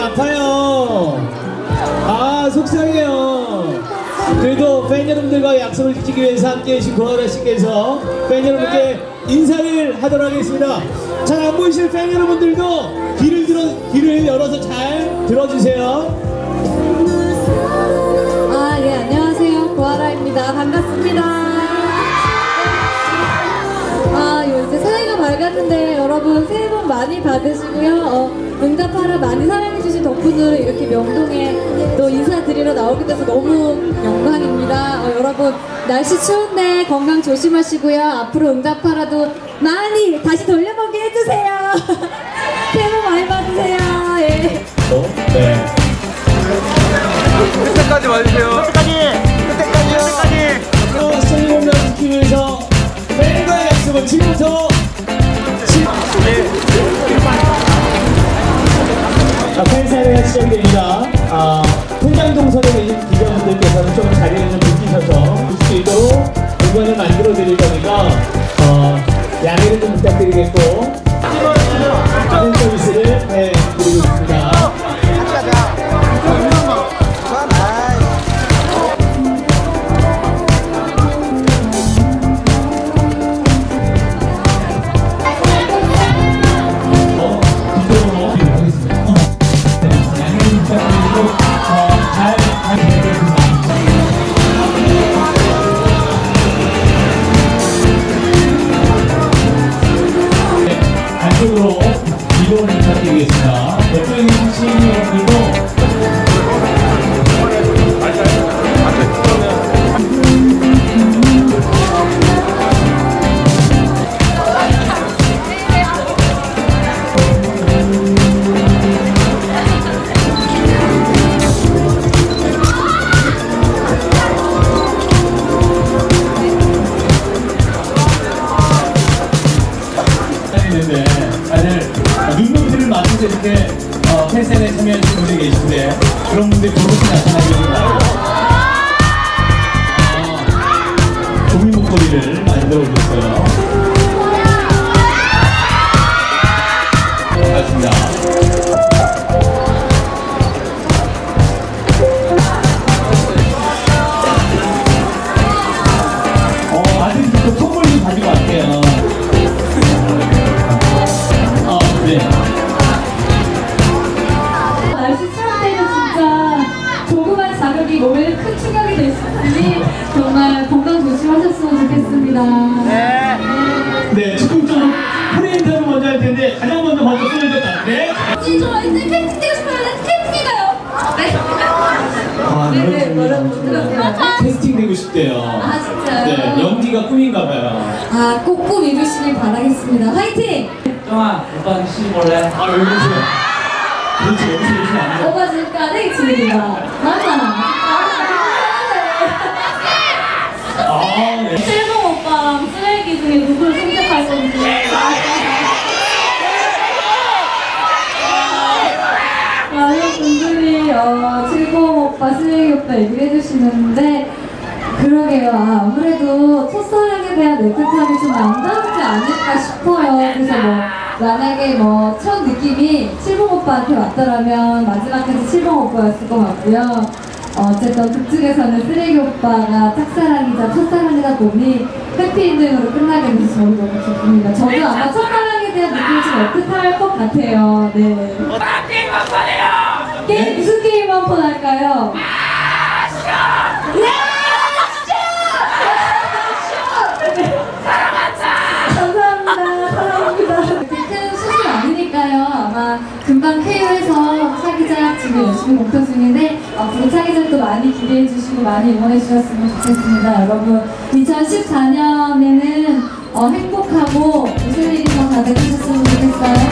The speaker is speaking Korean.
아 아파요 아 속상해요 그래도 팬 여러분들과 약속을 지키기 위해서 함께 해주신 고아라 씨께서 팬 여러분께 인사를 하도록 하겠습니다 잘 안 보이실 팬 여러분들도 귀를 들어 귀를 열어서 잘 들어주세요 아, 예, 안녕하세요. 고아라입니다. 반갑습니다. 밝았는데 여러분 새해 복 많이 받으시고요. 어, 응답하라 많이 사랑해주신 덕분으로 이렇게 명동에 또 인사드리러 나오게 돼서 너무 영광입니다. 어, 여러분 날씨 추운데 건강 조심하시고요. 앞으로 응답하라도 많이 다시 돌려보게 이렇게 어, 팬사인회 참여하신 분들이 계신데 그런 분들이 조금씩 나타나게 됩니다. 어, 고민 목소리를 만들어 주셨어요. 반갑습니다. 좋겠습니다. 네, 적극적으로 프레인터를 먼저 할 텐데 가장 먼저 먼저 될것 같은데. 진짜 이제 캐스팅 되고 싶어요. 캐스팅 가요. 아, 네, 네, 들었어요? 캐스팅 되고 싶대요. 아, 진짜요? 네, 연기가 꿈인가 봐요. 아, 꼭꼭 이루시길 바라겠습니다. 화이팅! 정아, 오빠 씨 몰래? 아, 왜 그러세요? 그렇지, 여기서 이러시면 안 돼요. 오빠 지금까지 지금이다. 맞잖아. 아, 네. 실봉 오빠랑 쓰레기 중에 누구를 선택할 건지. 많은 분들이 어, 칠봉 오빠, 쓰레기 오빠 얘기를 해주시는데 그러게요. 아, 아무래도 첫사랑에 대한 애틋함이 좀 남다르지 않을까 싶어요. 그래서 뭐 만약에 뭐 첫 느낌이 칠봉 오빠한테 왔더라면 마지막까지 칠봉 오빠였을 것 같고요. 어, 어쨌든 극중에서는 쓰레기 오빠가 짝사랑이자 첫사랑이다 보니 해피엔딩으로 끝나게 돼서 저도 너무 기쁩니다. 저도 아마 첫사랑에 대한 느낌이 좀 애틋할 것 같아요. 네. 게임 한번 해요! 게임, 무슨 게임 한 번 할까요? 감사합니 열심히 공통 중인데 앞으로 어, 차기작도 많이 기대해 주시고 많이 응원해 주셨으면 좋겠습니다. 여러분 2014년에는 어, 행복하고 웃을 일이 더 가득하셨으면 좋겠어요.